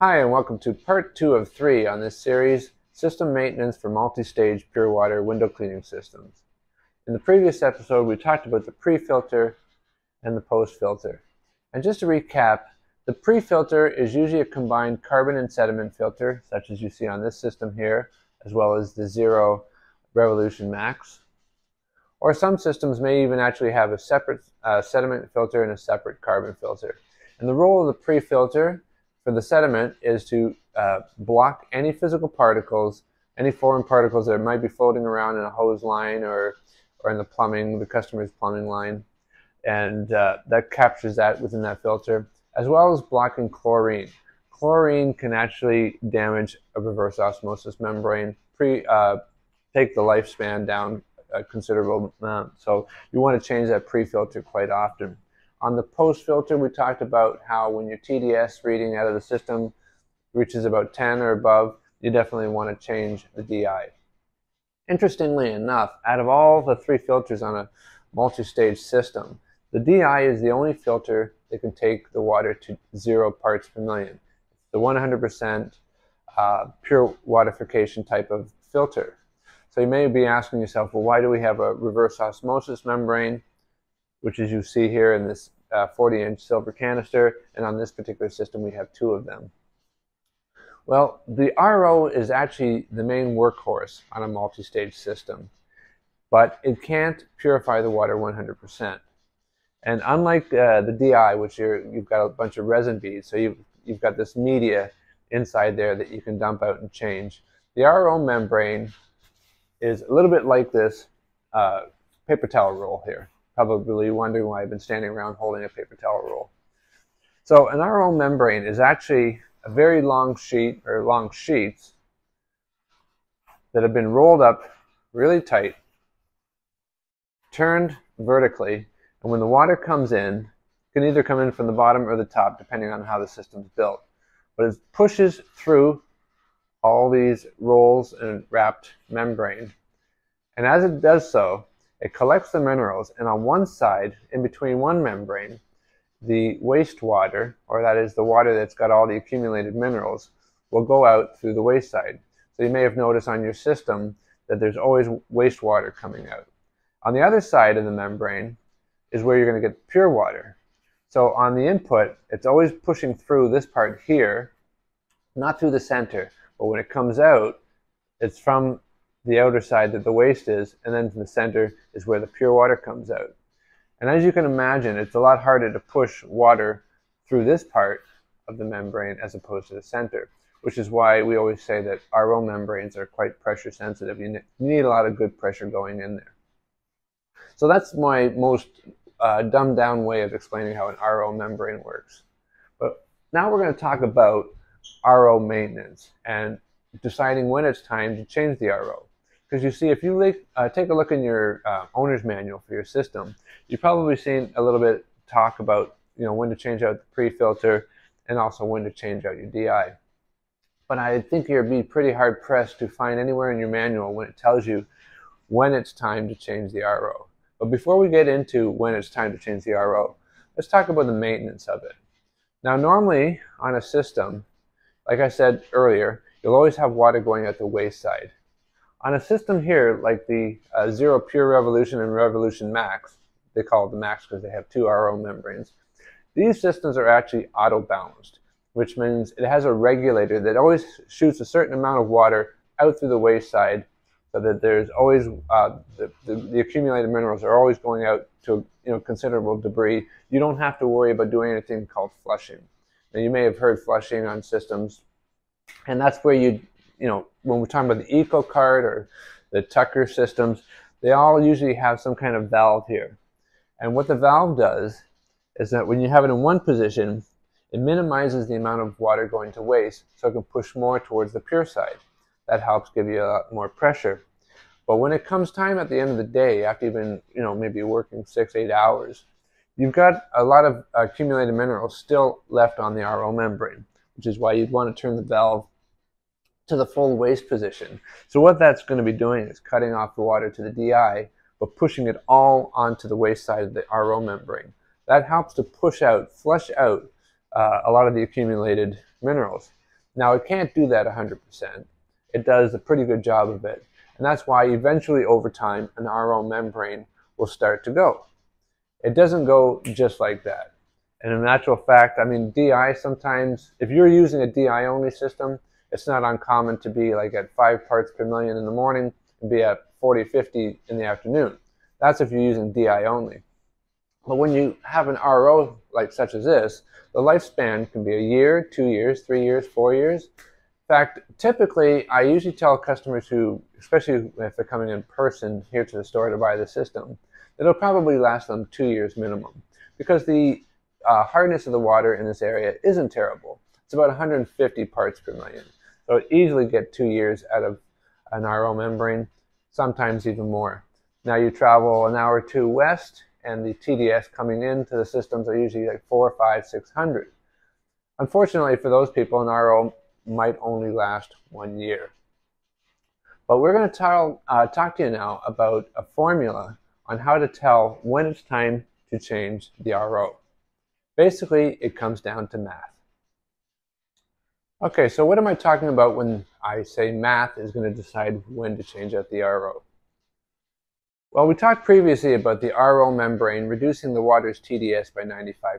Hi, and welcome to part two of three on this series, System Maintenance for Multi-Stage Pure Water Window Cleaning Systems. In the previous episode, we talked about the pre-filter and the post-filter. And just to recap, the pre-filter is usually a combined carbon and sediment filter, such as you see on this system here, as well as the Xero Revolution Max. Or some systems may even actually have a separate uh, sediment filter and a separate carbon filter. And the role of the pre-filter for the sediment is to uh, block any physical particles, any foreign particles that might be floating around in a hose line or, or in the plumbing, the customer's plumbing line. And uh, that captures that within that filter, as well as blocking chlorine. Chlorine can actually damage a reverse osmosis membrane, pre, uh, take the lifespan down a considerable amount. So you want to change that pre-filter quite often. On the post filter, we talked about how when your TDS reading out of the system reaches about 10 or above, you definitely want to change the DI. Interestingly enough, out of all the three filters on a multi-stage system, the DI is the only filter that can take the water to zero parts per million. It's the 100% uh, pure waterification type of filter. So you may be asking yourself, well, why do we have a reverse osmosis membrane which as you see here in this 40-inch uh, silver canister, and on this particular system we have two of them. Well, the RO is actually the main workhorse on a multi-stage system, but it can't purify the water 100%. And unlike uh, the DI, which you've got a bunch of resin beads, so you've, you've got this media inside there that you can dump out and change. The RO membrane is a little bit like this uh, paper towel roll here probably wondering why I've been standing around holding a paper towel roll. So an RO membrane is actually a very long sheet or long sheets that have been rolled up really tight, turned vertically, and when the water comes in, it can either come in from the bottom or the top, depending on how the system's built. But it pushes through all these rolls and wrapped membrane. And as it does so, it collects the minerals, and on one side, in between one membrane, the wastewater, or that is the water that's got all the accumulated minerals, will go out through the waste side. So you may have noticed on your system that there's always wastewater coming out. On the other side of the membrane is where you're going to get pure water. So on the input, it's always pushing through this part here, not through the center, but when it comes out, it's from the outer side that the waste is, and then from the center is where the pure water comes out. And as you can imagine, it's a lot harder to push water through this part of the membrane as opposed to the center, which is why we always say that RO membranes are quite pressure sensitive. You need a lot of good pressure going in there. So that's my most uh, dumbed down way of explaining how an RO membrane works. But now we're going to talk about RO maintenance and deciding when it's time to change the RO. Because you see, if you uh, take a look in your uh, owner's manual for your system, you've probably seen a little bit talk about you know when to change out the pre-filter and also when to change out your DI. But I think you'd be pretty hard pressed to find anywhere in your manual when it tells you when it's time to change the RO. But before we get into when it's time to change the RO, let's talk about the maintenance of it. Now normally on a system, like I said earlier, you'll always have water going out the waste side. On a system here, like the uh, Xero Pure Revolution and Revolution Max, they call it the Max because they have two RO membranes, these systems are actually auto-balanced, which means it has a regulator that always shoots a certain amount of water out through the waste side so that there's always, uh, the, the, the, accumulated minerals are always going out to you know, considerable debris. You don't have to worry about doing anything called flushing. Now you may have heard flushing on systems, and that's where you you know, when we're talking about the EcoCart or the Tucker systems, they all usually have some kind of valve here. And what the valve does is that when you have it in one position, it minimizes the amount of water going to waste so it can push more towards the pure side. That helps give you a lot more pressure. But when it comes time at the end of the day, after you've been, you know, maybe working six, eight hours, you've got a lot of accumulated minerals still left on the RO membrane, which is why you'd want to turn the valve to the full waste position. So what that's going to be doing is cutting off the water to the DI, but pushing it all onto the waste side of the RO membrane. That helps to push out, flush out uh, a lot of the accumulated minerals. Now, it can't do that 100%. It does a pretty good job of it. And that's why eventually over time, an RO membrane will start to go. It doesn't go just like that. And in natural fact, I mean, DI sometimes, if you're using a DI only system, it's not uncommon to be like at five parts per million in the morning and be at 40, 50 in the afternoon. That's if you're using DI only. But when you have an RO like such as this, the lifespan can be a year, two years, three years, four years. In fact, typically, I usually tell customers who, especially if they're coming in person here to the store to buy the system, it'll probably last them two years minimum because the uh, hardness of the water in this area isn't terrible. It's about 150 parts per million. So easily get two years out of an RO membrane, sometimes even more. Now you travel an hour or two west, and the TDS coming into the systems are usually like four, five, six hundred. Unfortunately for those people, an RO might only last one year. But we're going to uh, talk to you now about a formula on how to tell when it's time to change the RO. Basically, it comes down to math. Okay, so what am I talking about when I say math is going to decide when to change out the RO? Well, we talked previously about the RO membrane reducing the water's TDS by 95%.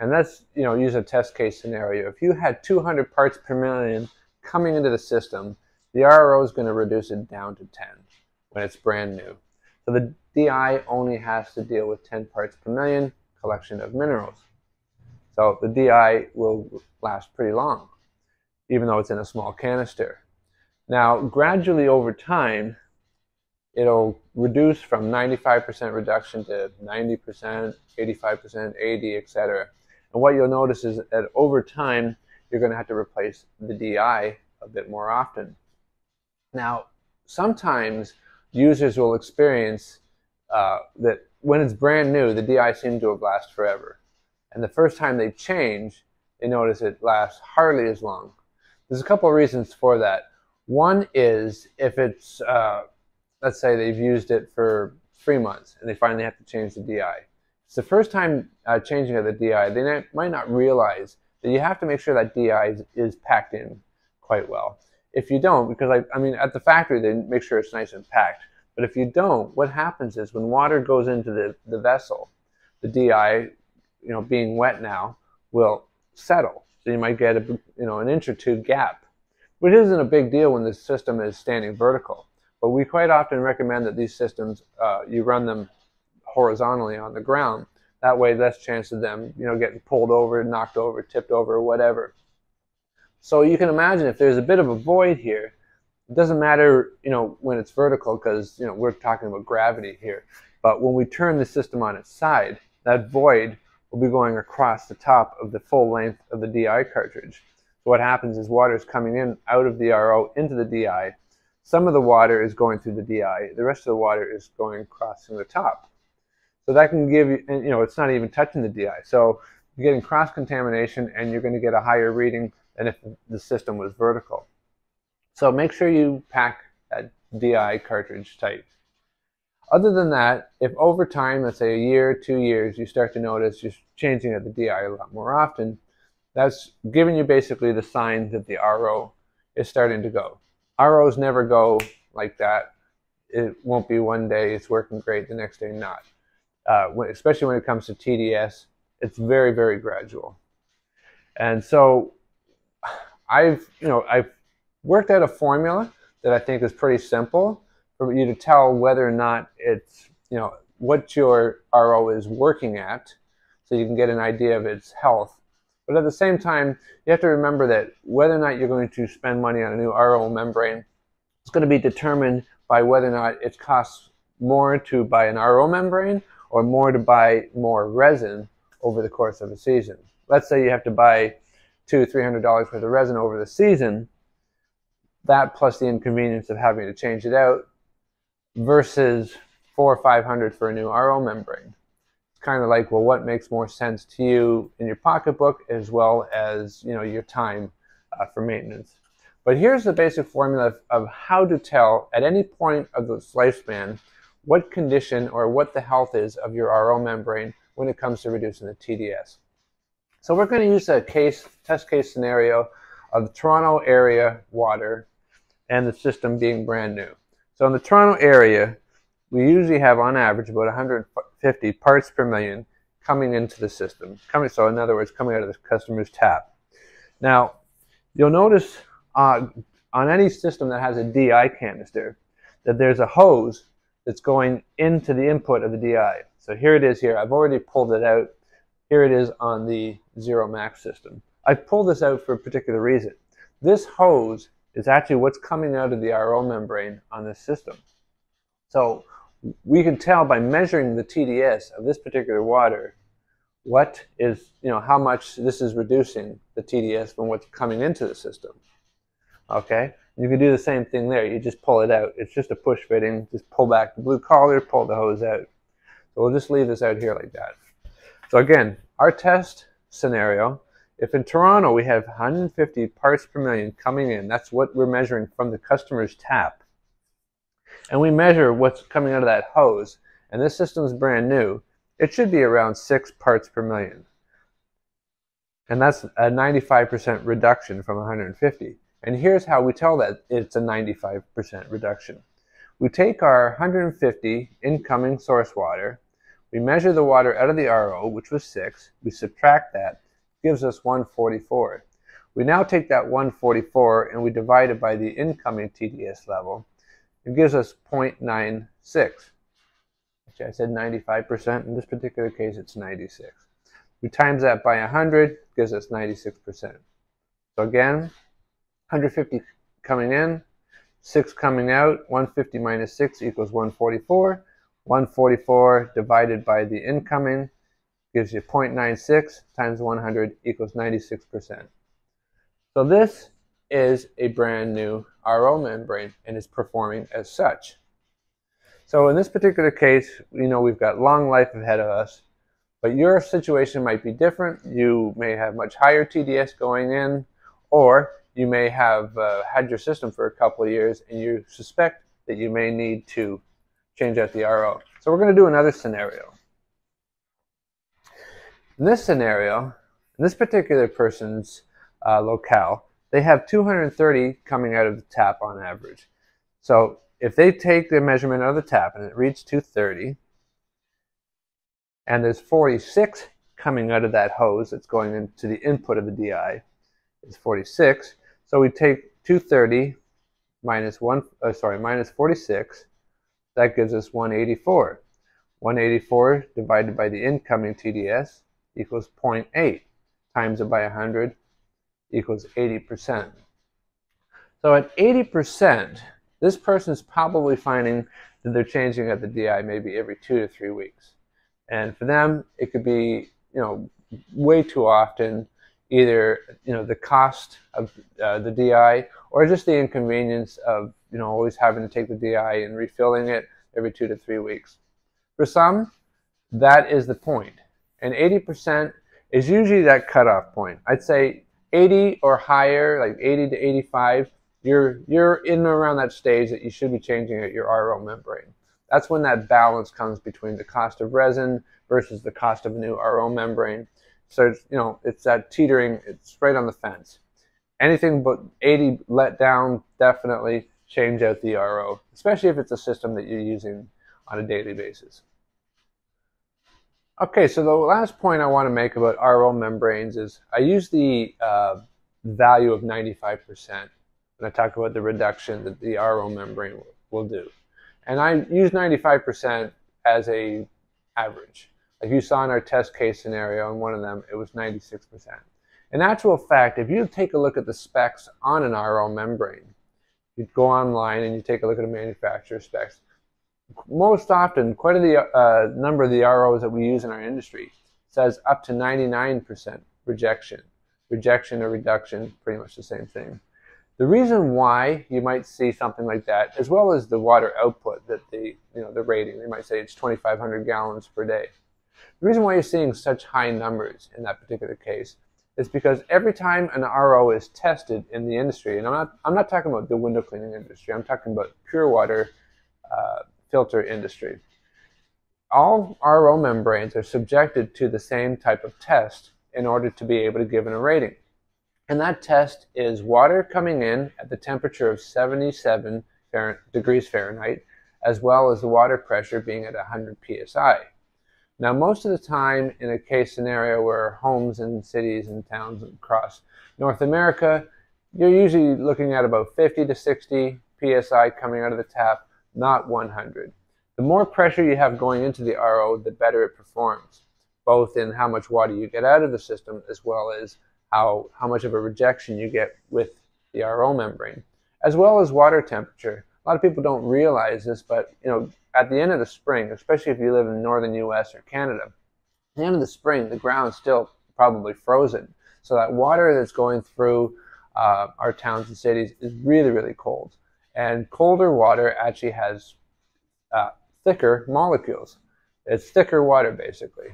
And that's, you know, use a test case scenario. If you had 200 parts per million coming into the system, the RO is going to reduce it down to 10 when it's brand new. So the DI only has to deal with 10 parts per million collection of minerals. So the DI will last pretty long, even though it's in a small canister. Now, gradually over time, it'll reduce from 95% reduction to 90%, 85%, 80, etc. And what you'll notice is that over time, you're going to have to replace the DI a bit more often. Now, sometimes users will experience uh, that when it's brand new, the DI seems to have lasted forever. And the first time they change, they notice it lasts hardly as long. There's a couple of reasons for that. One is if it's, uh, let's say they've used it for three months and they finally have to change the DI. It's the first time uh, changing of the DI, they might not realize that you have to make sure that DI is, is packed in quite well. If you don't, because I, I mean, at the factory, they make sure it's nice and packed. But if you don't, what happens is when water goes into the, the vessel, the DI, you know, being wet now, will settle. You might get a, you know, an inch or two gap, which isn't a big deal when the system is standing vertical. But we quite often recommend that these systems, uh, you run them horizontally on the ground. That way, less chance of them, you know, getting pulled over, knocked over, tipped over, whatever. So you can imagine if there's a bit of a void here, it doesn't matter, you know, when it's vertical because, you know, we're talking about gravity here. But when we turn the system on its side, that void will be going across the top of the full length of the DI cartridge. So what happens is water is coming in out of the RO into the DI. Some of the water is going through the DI. The rest of the water is going crossing the top. So that can give you, and you know, it's not even touching the DI. So you're getting cross contamination and you're going to get a higher reading than if the system was vertical. So make sure you pack that DI cartridge tight. Other than that, if over time, let's say a year, two years, you start to notice you're changing at the DI a lot more often, that's giving you basically the sign that the RO is starting to go. ROs never go like that. It won't be one day it's working great, the next day not. Uh, when, especially when it comes to TDS, it's very, very gradual. And so I've, you know, I've worked out a formula that I think is pretty simple for you to tell whether or not it's, you know, what your RO is working at so you can get an idea of its health. But at the same time, you have to remember that whether or not you're going to spend money on a new RO membrane is going to be determined by whether or not it costs more to buy an RO membrane or more to buy more resin over the course of a season. Let's say you have to buy two, three hundred dollars worth of resin over the season that plus the inconvenience of having to change it out versus four or five hundred for a new RO membrane. It's kind of like, well, what makes more sense to you in your pocketbook as well as you know your time uh, for maintenance. But here's the basic formula of how to tell at any point of this lifespan what condition or what the health is of your RO membrane when it comes to reducing the TDS. So we're going to use a case test case scenario of Toronto area water and the system being brand new. So in the Toronto area, we usually have on average about 150 parts per million coming into the system. Coming, so in other words, coming out of the customer's tap. Now, you'll notice uh, on any system that has a DI canister that there's a hose that's going into the input of the DI. So here it is here. I've already pulled it out. Here it is on the Xero Max system. I've pulled this out for a particular reason. This hose is actually what's coming out of the RO membrane on this system. So we can tell by measuring the TDS of this particular water what is, you know, how much this is reducing the TDS from what's coming into the system. Okay? You can do the same thing there. You just pull it out. It's just a push fitting. Just pull back the blue collar, pull the hose out. So we'll just leave this out here like that. So again, our test scenario, if in Toronto we have 150 parts per million coming in, that's what we're measuring from the customer's tap. And we measure what's coming out of that hose, and this system is brand new, it should be around six parts per million. And that's a 95% reduction from 150. And here's how we tell that it's a 95% reduction. We take our 150 incoming source water, we measure the water out of the RO, which was 6, we subtract that, gives us 144. We now take that 144 and we divide it by the incoming TDS level. It gives us 0.96. Actually, I said 95%. In this particular case, it's 96. We times that by 100, gives us 96%. So again, 150 coming in, 6 coming out, 150 minus 6 equals 144. 144 divided by the incoming gives you 0.96 times 100 equals 96%. So this is a brand new RO membrane and is performing as such. So in this particular case, you know, we've got long life ahead of us, but your situation might be different. You may have much higher TDS going in, or you may have uh, had your system for a couple of years and you suspect that you may need to change out the RO. So we're going to do another scenario. In this scenario, in this particular person's uh, locale, they have 230 coming out of the tap on average. So if they take the measurement of the tap and it reads 230, and there's 46 coming out of that hose that's going into the input of the DI, is 46, so we take 230 minus one, uh, sorry, minus 46. That gives us 184. 184 divided by the incoming TDS equals 0.8 times it by 100 equals 80%. So at 80%, this person is probably finding that they're changing at the DI maybe every two to three weeks. And for them, it could be, you know, way too often either you know the cost of uh, the DI or just the inconvenience of you know always having to take the DI and refilling it every two to three weeks. For some, that is the point, and 80% is usually that cutoff point. I'd say 80 or higher, like 80 to 85, you're you're in around that stage that you should be changing out your RO membrane. That's when that balance comes between the cost of resin versus the cost of a new RO membrane so it's, you know, it's that teetering, it's right on the fence. Anything but 80 let down, definitely change out the RO, especially if it's a system that you're using on a daily basis. Okay, so the last point I want to make about RO membranes is I use the uh, value of 95% when I talk about the reduction that the RO membrane will, will do. And I use 95% as a average. Like you saw in our test case scenario, in one of them, it was 96%. In actual fact, if you take a look at the specs on an RO membrane, you go online and you take a look at a manufacturer specs, most often, quite a the, uh, number of the ROs that we use in our industry says up to 99% rejection. Rejection or reduction, pretty much the same thing. The reason why you might see something like that, as well as the water output that the, you know, the rating, they might say it's 2,500 gallons per day. The reason why you're seeing such high numbers in that particular case is because every time an RO is tested in the industry, and I'm not, I'm not talking about the window cleaning industry, I'm talking about pure water uh, filter industry. All RO membranes are subjected to the same type of test in order to be able to give it a rating. And that test is water coming in at the temperature of 77 degrees Fahrenheit, as well as the water pressure being at 100 psi. Now, most of the time in a case scenario where homes and cities and towns across North America, you're usually looking at about 50 to 60 psi coming out of the tap, not 100. The more pressure you have going into the RO, the better it performs, both in how much water you get out of the system as well as how, how much of a rejection you get with the RO membrane, as well as water temperature. A lot of people don't realize this, but you know, at the end of the spring, especially if you live in the northern U.S. or Canada, at the end of the spring, the ground's still probably frozen. So that water that's going through uh, our towns and cities is really, really cold. And colder water actually has uh, thicker molecules. It's thicker water, basically.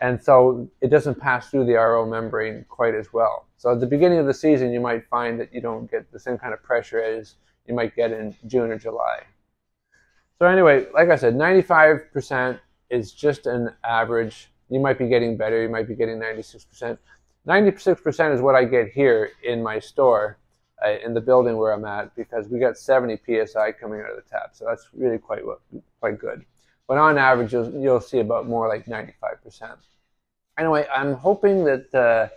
And so it doesn't pass through the RO membrane quite as well. So at the beginning of the season, you might find that you don't get the same kind of pressure as you might get in June or July. So anyway, like I said, 95% is just an average. You might be getting better. You might be getting 96%. 96% is what I get here in my store, uh, in the building where I'm at, because we got 70 psi coming out of the tap. So that's really quite quite good. But on average, you'll, you'll see about more like 95%. Anyway, I'm hoping that uh,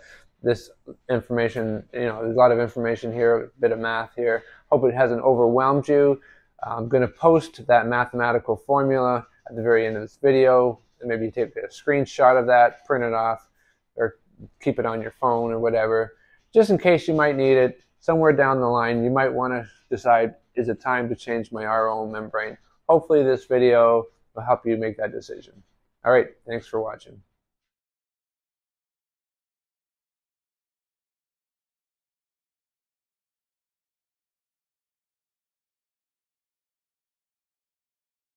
this information, you know, there's a lot of information here, a bit of math here. Hope it hasn't overwhelmed you. I'm going to post that mathematical formula at the very end of this video. And maybe take a screenshot of that, print it off, or keep it on your phone or whatever, just in case you might need it somewhere down the line. You might want to decide, is it time to change my RO membrane? Hopefully this video will help you make that decision. All right, thanks for watching.